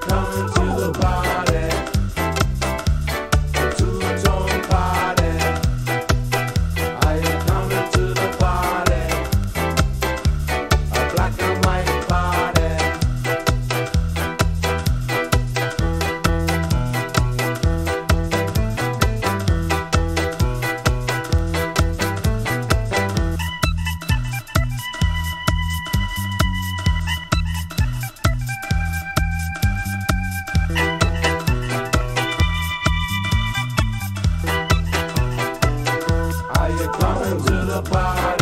coming to the party. Coming to the party.